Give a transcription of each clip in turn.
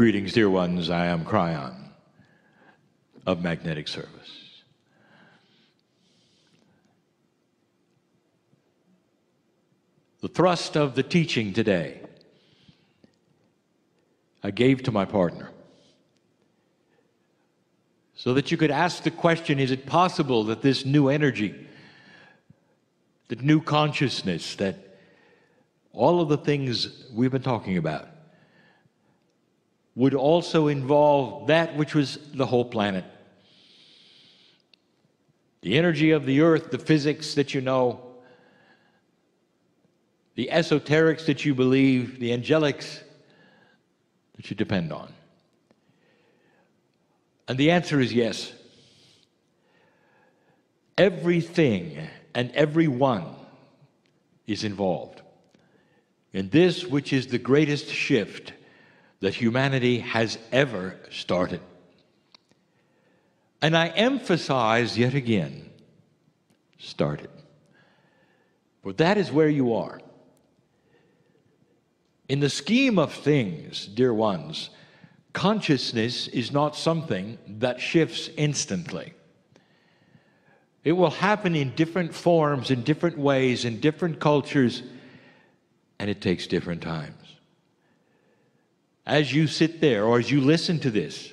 Greetings, dear ones. I am Kryon of Magnetic Service. The thrust of the teaching today I gave to my partner so that you could ask the question is it possible that this new energy, that new consciousness, that all of the things we've been talking about would also involve that which was the whole planet? The energy of the earth, the physics that you know, the esoterics that you believe, the angelics that you depend on? And the answer is yes. Everything and everyone is involved in this, which is the greatest shift that humanity has ever started. And I emphasize yet again started. For that is where you are. In the scheme of things, dear ones, consciousness is not something that shifts instantly. It will happen in different forms, in different ways, in different cultures, and it takes different times. As you sit there or as you listen to this,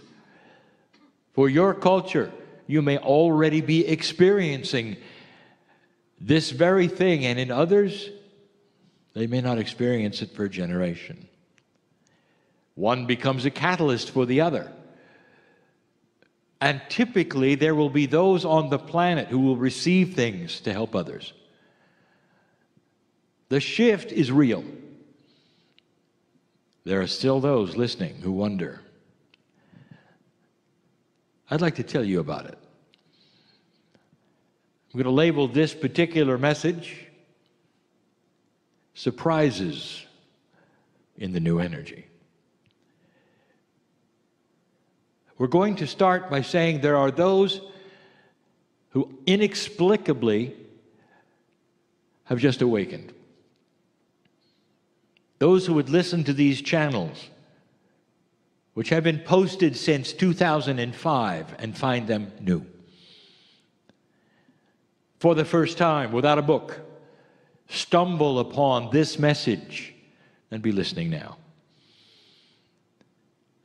for your culture, you may already be experiencing this very thing, and in others, they may not experience it for a generation. One becomes a catalyst for the other. And typically, there will be those on the planet who will receive things to help others. The shift is real. There are still those listening who wonder. I'd like to tell you about it. I'm going to label this particular message surprises in the new energy. We're going to start by saying there are those who inexplicably have just awakened. Those who would listen to these channels, which have been posted since 2005, and find them new. For the first time, without a book, stumble upon this message and be listening now.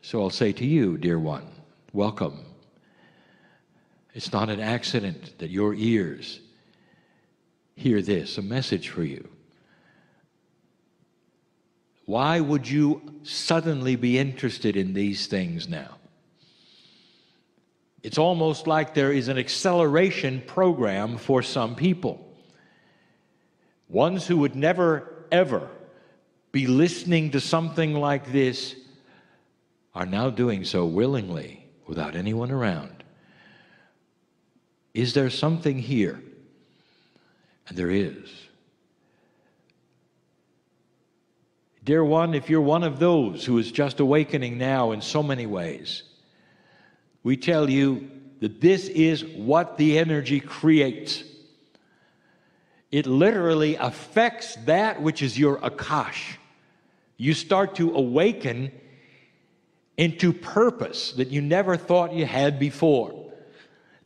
So I'll say to you, dear one, welcome. It's not an accident that your ears hear this, a message for you. Why would you suddenly be interested in these things now? It's almost like there is an acceleration program for some people. Ones who would never, ever be listening to something like this are now doing so willingly without anyone around. Is there something here? And there is. Dear one, if you're one of those who is just awakening now in so many ways, we tell you that this is what the energy creates. It literally affects that which is your akash. You start to awaken into purpose that you never thought you had before.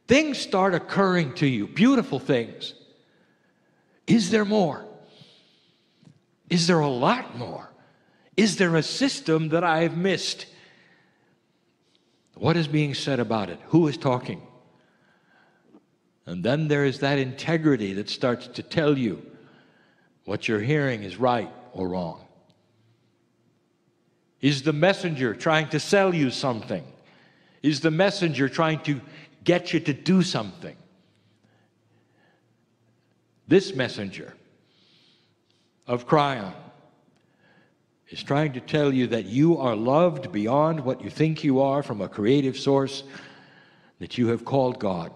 Things start occurring to you, beautiful things. Is there more? Is there a lot more? Is there a system that I have missed? What is being said about it? Who is talking? And then there is that integrity that starts to tell you what you're hearing is right or wrong. Is the messenger trying to sell you something? Is the messenger trying to get you to do something? This messenger of Kryon is trying to tell you that you are loved beyond what you think you are from a creative source that you have called God.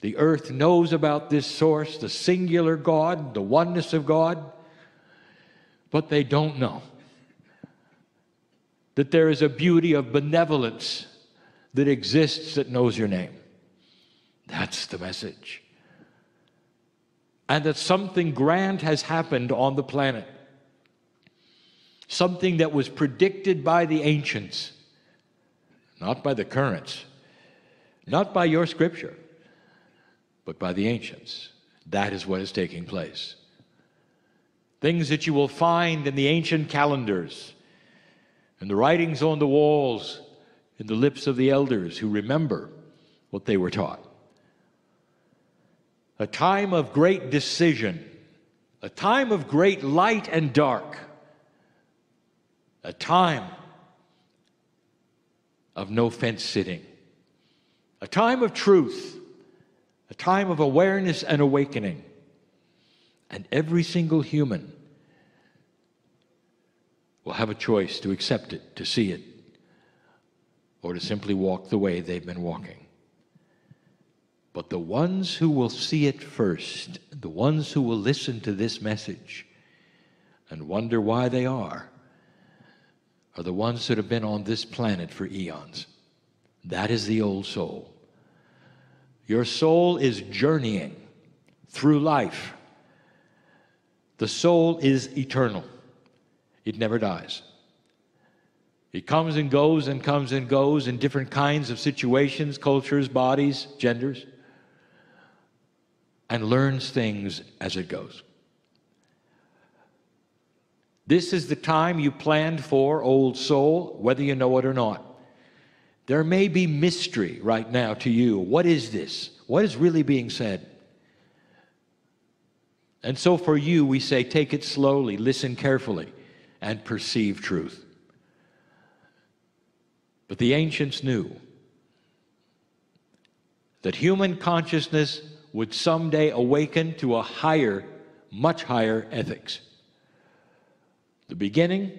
The earth knows about this source, the singular God, the oneness of God, but they don't know that there is a beauty of benevolence that exists that knows your name. That's the message. And that something grand has happened on the planet. something that was predicted by the ancients, not by the currents, not by your scripture, but by the ancients. That is what is taking place. Things that you will find in the ancient calendars, and the writings on the walls, in the lips of the elders who remember what they were taught. A time of great decision, a time of great light and dark, a time of no fence sitting, a time of truth, a time of awareness and awakening. And every single human will have a choice to accept it, to see it, or to simply walk the way they've been walking. But the ones who will see it first, the ones who will listen to this message and wonder why they are, are the ones that have been on this planet for eons. That is the old soul. Your soul is journeying through life. The soul is eternal, it never dies. It comes and goes and comes and goes in different kinds of situations, cultures, bodies, genders, and learns things as it goes. This is the time you planned for, old soul, whether you know it or not. There may be mystery right now to you. What is this? What is really being said? And so for you, we say, take it slowly, listen carefully, and perceive truth. But the ancients knew that human consciousness would someday awaken to a higher, much higher ethics. The beginning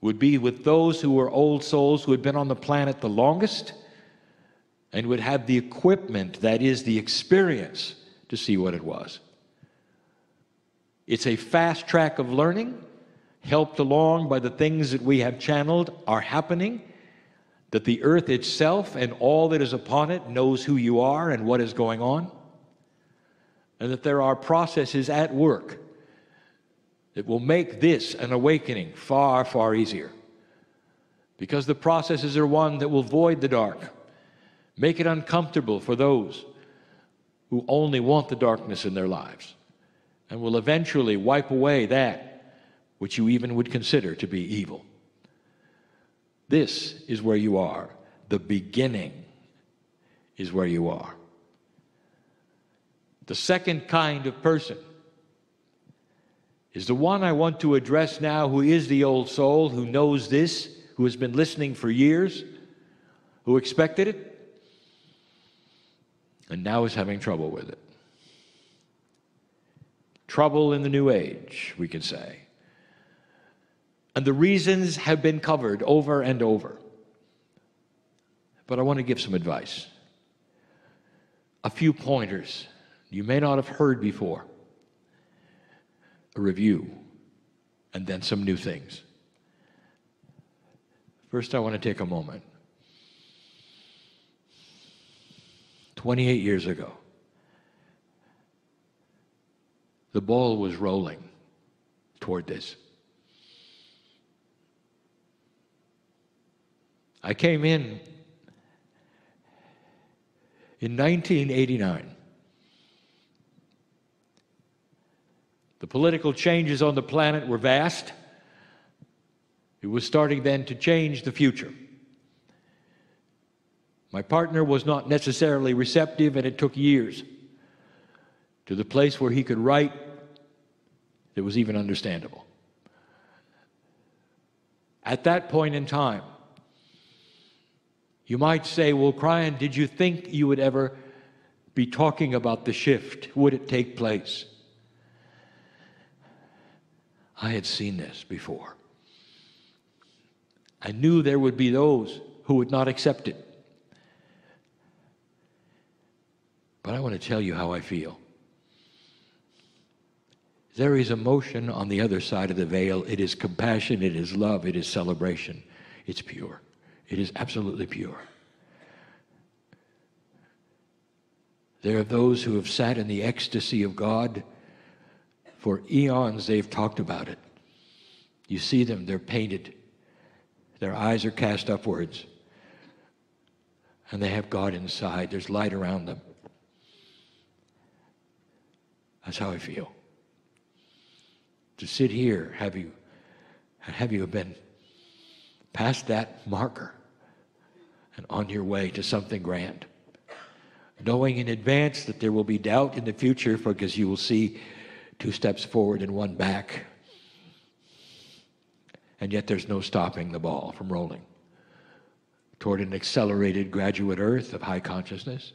would be with those who were old souls who had been on the planet the longest and would have the equipment, that is, the experience, to see what it was. It's a fast track of learning, helped along by the things that we have channeled are happening, that the earth itself and all that is upon it knows who you are and what is going on, and that there are processes at work that will make this an awakening far, far easier. Because the processes are one that will void the dark, make it uncomfortable for those who only want the darkness in their lives, and will eventually wipe away that which you even would consider to be evil. This is where you are. The beginning is where you are. The second kind of person is the one I want to address now, who is the old soul, who knows this, who has been listening for years, who expected it, and now is having trouble with it. Trouble in the new age, we could say. And the reasons have been covered over and over. But I want to give some advice. A few pointers you may not have heard before a review, and then some new things. First, I want to take a moment. 28 years ago, the ball was rolling toward this. I came in in 1989. The political changes on the planet were vast. It was starting then to change the future. My partner was not necessarily receptive, and it took years to the place where he could write that was even understandable. At that point in time, you might say, Well, Kryon, did you think you would ever be talking about the shift? Would it take place? I had seen this before. I knew there would be those who would not accept it. But I want to tell you how I feel. There is emotion on the other side of the veil. It is compassion, it is love, it is celebration. It's pure. It is absolutely pure. There are those who have sat in the ecstasy of God for eons they've talked about it. You see them, they're painted, their eyes are cast upwards, and they have God inside. There's light around them. That's how I feel. To sit here, have you, have you been past that marker and on your way to something grand? Knowing in advance that there will be doubt in the future because you will see two steps forward and one back. And yet there's no stopping the ball from rolling toward an accelerated graduate earth of high consciousness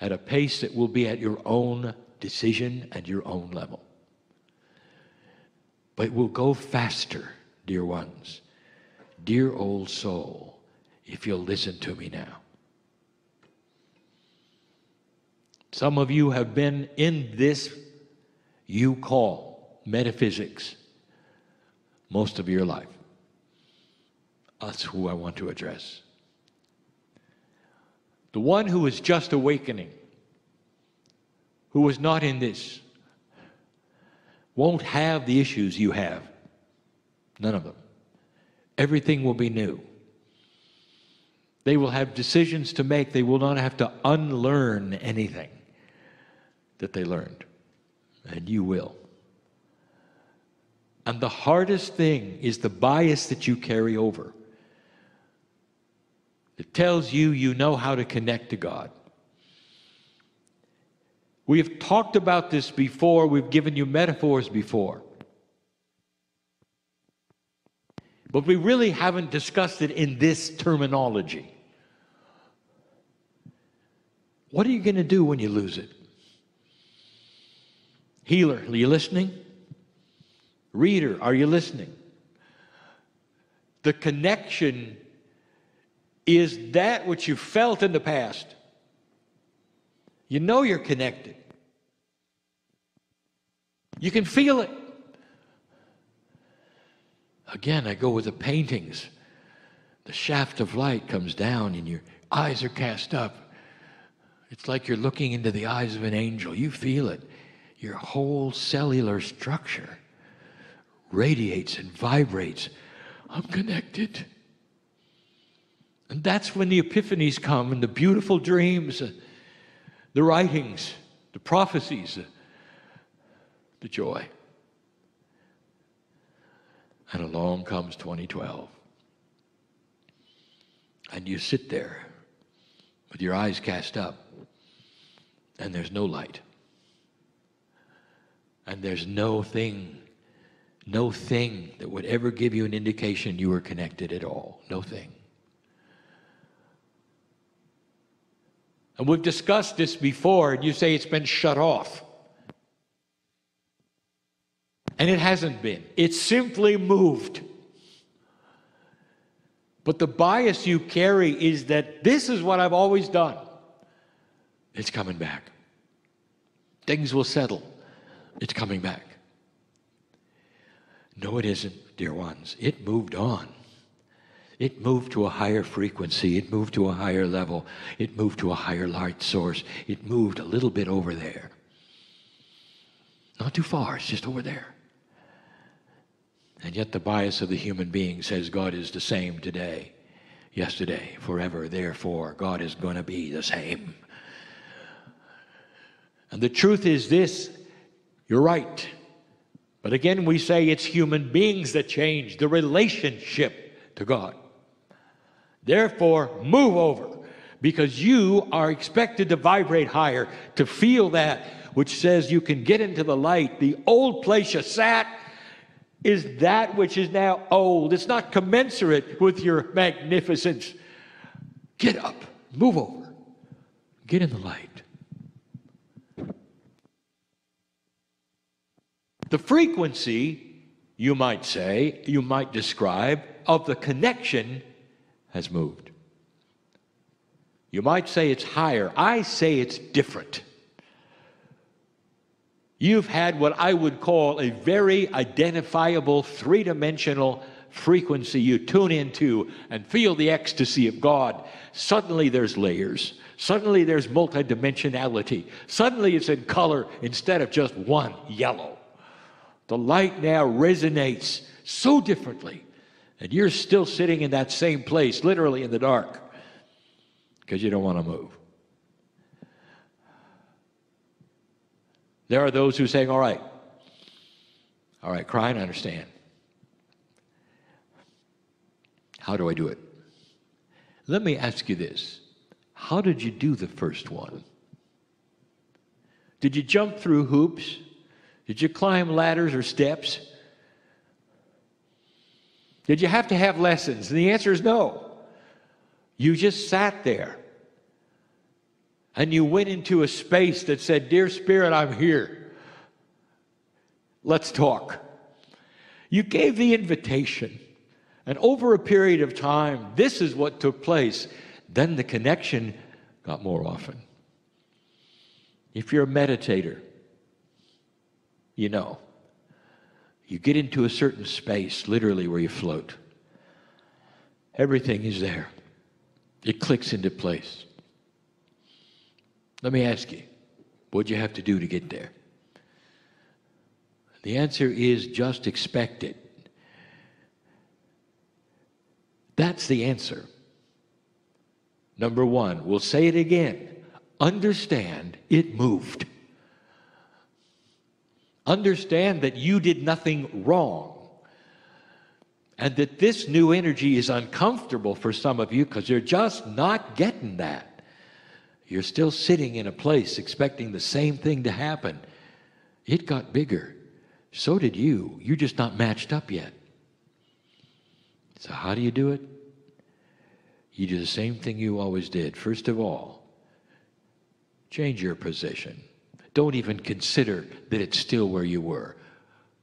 at a pace that will be at your own decision and your own level. But it will go faster, dear ones, dear old soul, if you'll listen to me now. Some of you have been in this you call metaphysics most of your life. That's who I want to address. The one who is just awakening, who was not in this, won't have the issues you have. None of them. Everything will be new. They will have decisions to make. They will not have to unlearn anything that they learned. And you will. And the hardest thing is the bias that you carry over. It tells you you know how to connect to God. We have talked about this before, we've given you metaphors before. But we really haven't discussed it in this terminology. What are you going to do when you lose it? Healer, are you listening? Reader, are you listening? The connection is that which you felt in the past. You know you're connected. You can feel it. Again, I go with the paintings. The shaft of light comes down and your eyes are cast up. It's like you're looking into the eyes of an angel. You feel it. Your whole cellular structure radiates and vibrates. I'm connected. And that's when the epiphanies come and the beautiful dreams, uh, the writings, the prophecies, uh, the joy. And along comes 2012. And you sit there with your eyes cast up, and there's no light. And there's no thing, no thing that would ever give you an indication you were connected at all. No thing. And we've discussed this before, and you say it's been shut off. And it hasn't been, it's simply moved. But the bias you carry is that this is what I've always done. It's coming back. Things will settle. It's coming back. No, it isn't, dear ones. It moved on. It moved to a higher frequency. It moved to a higher level. It moved to a higher light source. It moved a little bit over there. Not too far, it's just over there. And yet, the bias of the human being says God is the same today, yesterday, forever. Therefore, God is going to be the same. And the truth is this you're right. But again, we say it's human beings that change the relationship to God. Therefore, move over because you are expected to vibrate higher, to feel that which says you can get into the light. The old place you sat is that which is now old. It's not commensurate with your magnificence. Get up, move over, get in the light. The frequency, you might say, you might describe, of the connection has moved. You might say it's higher. I say it's different. You've had what I would call a very identifiable three dimensional frequency you tune into and feel the ecstasy of God. Suddenly there's layers. Suddenly there's multidimensionality. Suddenly it's in color instead of just one yellow. The light now resonates so differently. And you're still sitting in that same place, literally in the dark, because you don't want to move. There are those who say, All right, all right, Kryon, I understand. How do I do it? Let me ask you this How did you do the first one? Did you jump through hoops? Did you climb ladders or steps? Did you have to have lessons? And the answer is no. You just sat there and you went into a space that said, Dear Spirit, I'm here. Let's talk. You gave the invitation. And over a period of time, this is what took place. Then the connection got more often. If you're a meditator, you know, you get into a certain space, literally, where you float. Everything is there, it clicks into place. Let me ask you, what'd you have to do to get there? The answer is just expect it. That's the answer. Number one, we'll say it again understand it moved. Understand that you did nothing wrong. And that this new energy is uncomfortable for some of you because you're just not getting that. You're still sitting in a place expecting the same thing to happen. It got bigger. So did you. You're just not matched up yet. So, how do you do it? You do the same thing you always did. First of all, change your position. Don't even consider that it's still where you were.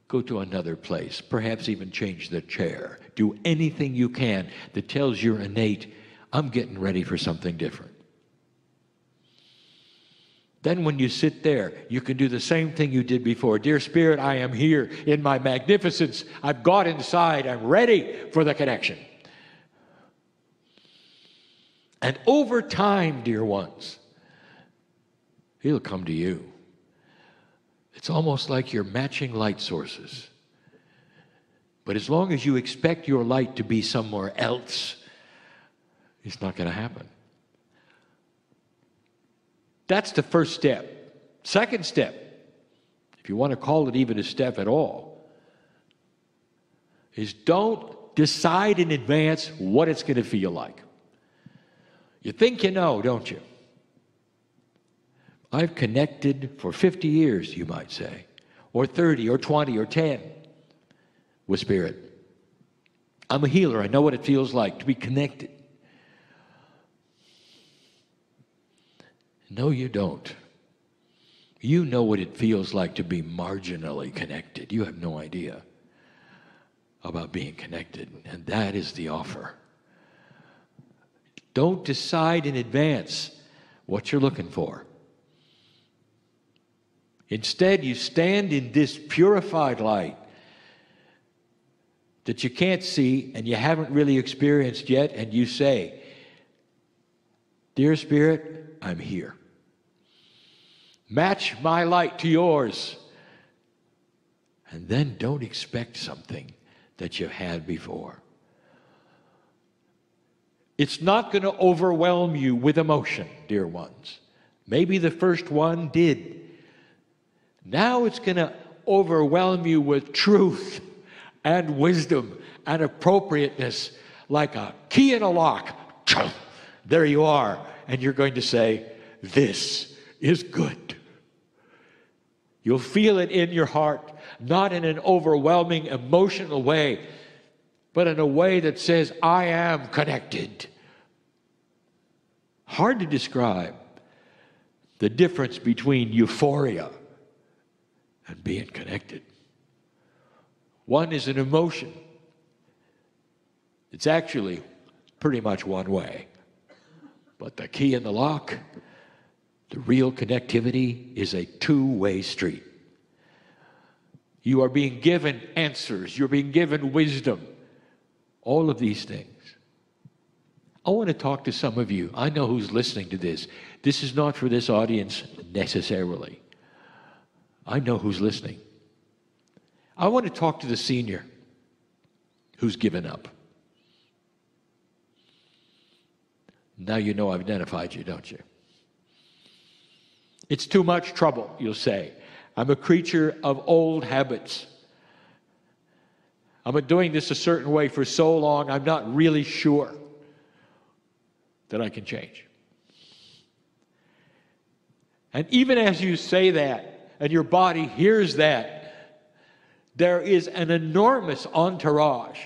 Go to another place, perhaps even change the chair. Do anything you can that tells your innate, I'm getting ready for something different. Then, when you sit there, you can do the same thing you did before. Dear Spirit, I am here in my magnificence. I've got inside. I'm ready for the connection. And over time, dear ones, He'll come to you. It's almost like you're matching light sources. But as long as you expect your light to be somewhere else, it's not going to happen. That's the first step. Second step, if you want to call it even a step at all, is don't decide in advance what it's going to feel like. You think you know, don't you? I've connected for 50 years, you might say, or 30, or 20, or 10 with Spirit. I'm a healer. I know what it feels like to be connected. No, you don't. You know what it feels like to be marginally connected. You have no idea about being connected, and that is the offer. Don't decide in advance what you're looking for. Instead, you stand in this purified light that you can't see and you haven't really experienced yet, and you say, Dear Spirit, I'm here. Match my light to yours. And then don't expect something that you've had before. It's not going to overwhelm you with emotion, dear ones. Maybe the first one did. Now it's going to overwhelm you with truth and wisdom and appropriateness like a key in a lock. There you are. And you're going to say, This is good. You'll feel it in your heart, not in an overwhelming emotional way, but in a way that says, I am connected. Hard to describe the difference between euphoria and being connected. One is an emotion, it's actually pretty much one way. But the key in the lock the real connectivity is a two way street. You are being given answers, you're being given wisdom, all of these things. I want to talk to some of you. I know who's listening to this. This is not for this audience necessarily. I know who's listening. I want to talk to the senior who's given up. Now you know I've identified you, don't you? It's too much trouble, you'll say. I'm a creature of old habits. I've been doing this a certain way for so long, I'm not really sure that I can change. And even as you say that, and your body hears that, there is an enormous entourage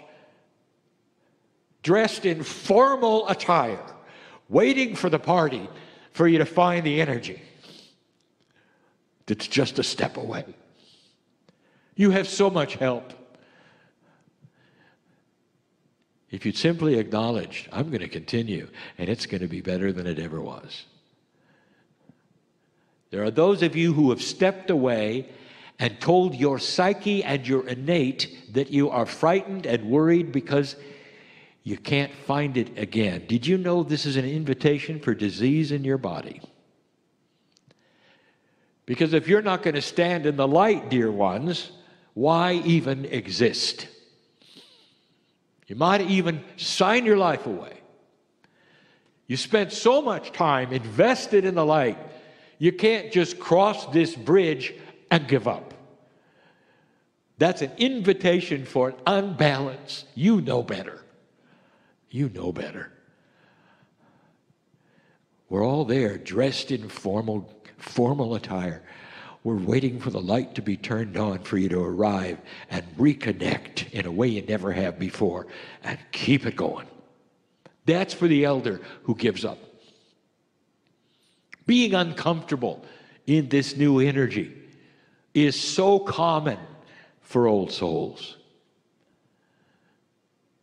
dressed in formal attire, waiting for the party for you to find the energy that's just a step away. You have so much help. If you'd simply acknowledge, I'm going to continue, and it's going to be better than it ever was. There are those of you who have stepped away and told your psyche and your innate that you are frightened and worried because you can't find it again. Did you know this is an invitation for disease in your body? Because if you're not going to stand in the light, dear ones, why even exist? You might even sign your life away. You spent so much time invested in the light, you can't just cross this bridge and give up. That's an invitation for an unbalance. You know better. You know better. We're all there dressed in formal, formal attire. We're waiting for the light to be turned on for you to arrive and reconnect in a way you never have before and keep it going. That's for the elder who gives up. Being uncomfortable in this new energy is so common for old souls.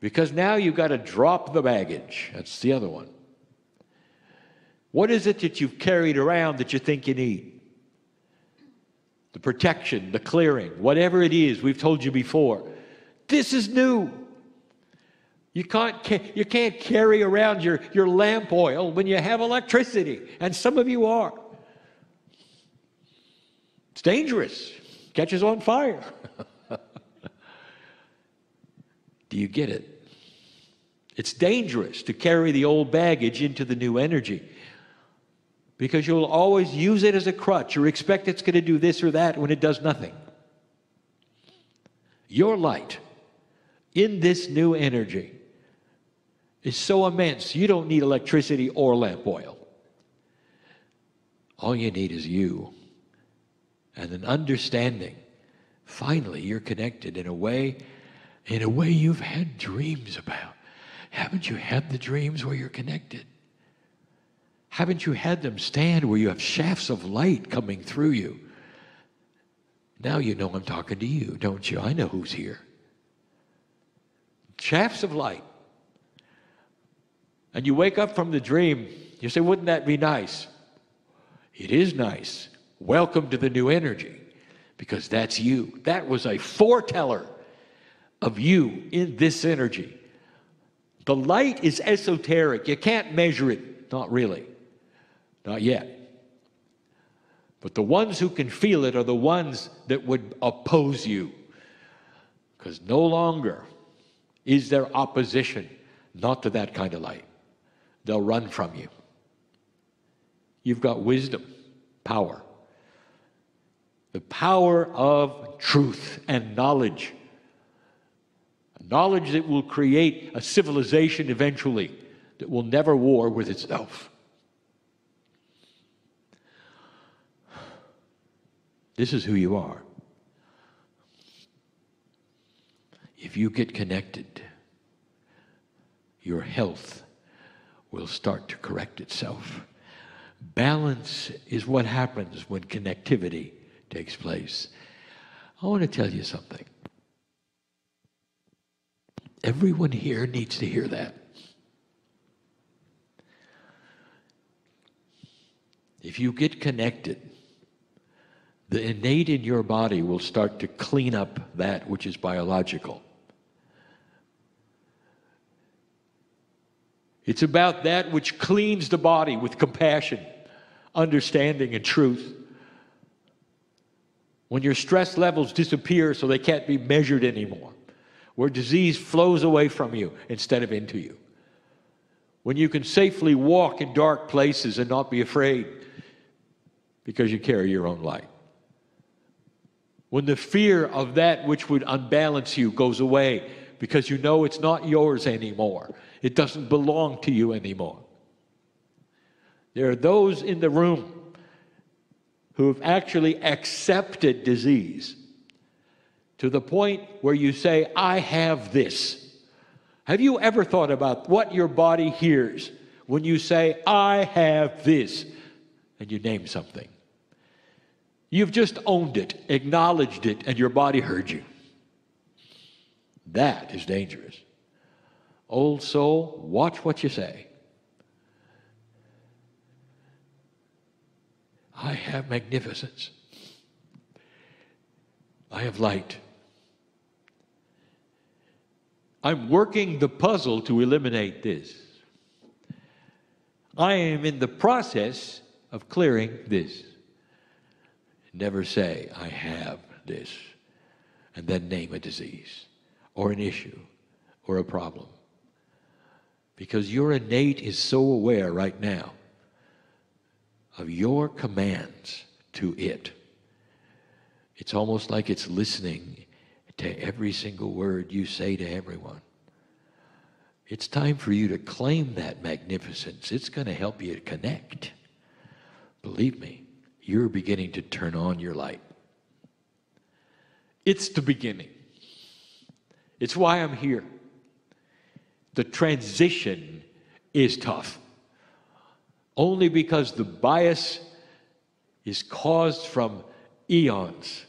Because now you've got to drop the baggage. That's the other one. What is it that you've carried around that you think you need? The protection, the clearing, whatever it is we've told you before. This is new. You can't, you can't carry around your, your lamp oil when you have electricity, and some of you are. It's dangerous, catches on fire. Do you get it? It's dangerous to carry the old baggage into the new energy because you'll always use it as a crutch or expect it's going to do this or that when it does nothing. Your light in this new energy is so immense, you don't need electricity or lamp oil. All you need is you and an understanding. Finally, you're connected in a way, in a way you've had dreams about. Haven't you had the dreams where you're connected? Haven't you had them stand where you have shafts of light coming through you? Now you know I'm talking to you, don't you? I know who's here. Shafts of light. And you wake up from the dream, you say, Wouldn't that be nice? It is nice. Welcome to the new energy because that's you. That was a foreteller of you in this energy. The light is esoteric. You can't measure it, not really. Not yet. But the ones who can feel it are the ones that would oppose you. Because no longer is there opposition not to that kind of light. They'll run from you. You've got wisdom, power. The power of truth and knowledge. Knowledge that will create a civilization eventually that will never war with itself. This is who you are. If you get connected, your health will start to correct itself. Balance is what happens when connectivity takes place. I want to tell you something. Everyone here needs to hear that. If you get connected, the innate in your body will start to clean up that which is biological. It's about that which cleans the body with compassion, understanding, and truth. when your stress levels disappear so they can't be measured anymore, where disease flows away from you instead of into you, when you can safely walk in dark places and not be afraid because you carry your own light. When the fear of that which would unbalance you goes away because you know it's not yours anymore, it doesn't belong to you anymore. There are those in the room who have actually accepted disease to the point where you say, I have this. Have you ever thought about what your body hears when you say, I have this, and you name something? You've just owned it, acknowledged it, and your body heard you. That is dangerous. Old soul, watch what you say. I have magnificence. I have light. I'm working the puzzle to eliminate this. I am in the process of clearing this. Never say, I have this, and then name a disease or an issue or a problem. Because your innate is so aware right now of your commands to it. It's almost like it's listening to every single word you say to everyone. It's time for you to claim that magnificence. It's going to help you connect. Believe me, you're beginning to turn on your light. It's the beginning. It's why I'm here. The transition is tough only because the bias is caused from eons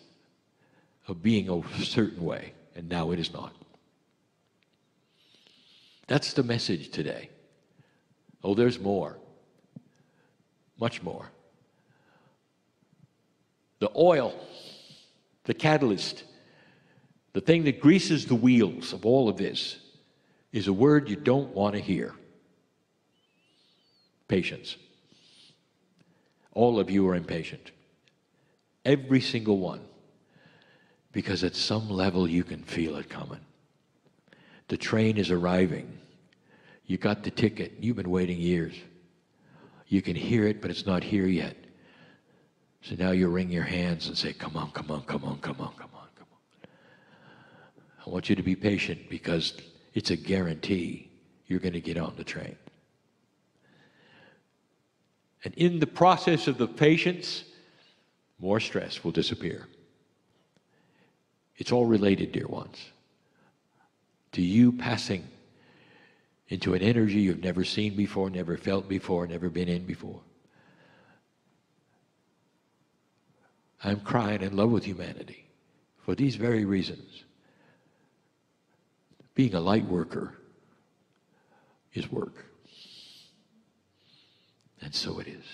of being a certain way, and now it is not. That's the message today. Oh, there's more, much more. The oil, the catalyst, the thing that greases the wheels of all of this is a word you don't want to hear patience. All of you are impatient. Every single one. Because at some level you can feel it coming. The train is arriving. You got the ticket. You've been waiting years. You can hear it, but it's not here yet. So now you wring your hands and say, Come on, come on, come on, come on, come on, come on. I want you to be patient because it's a guarantee you're going to get on the train. And in the process of the patience, more stress will disappear. It's all related, dear ones, to you passing into an energy you've never seen before, never felt before, never been in before. I'm Kryon in love with humanity for these very reasons. Being a light worker is work. And so it is.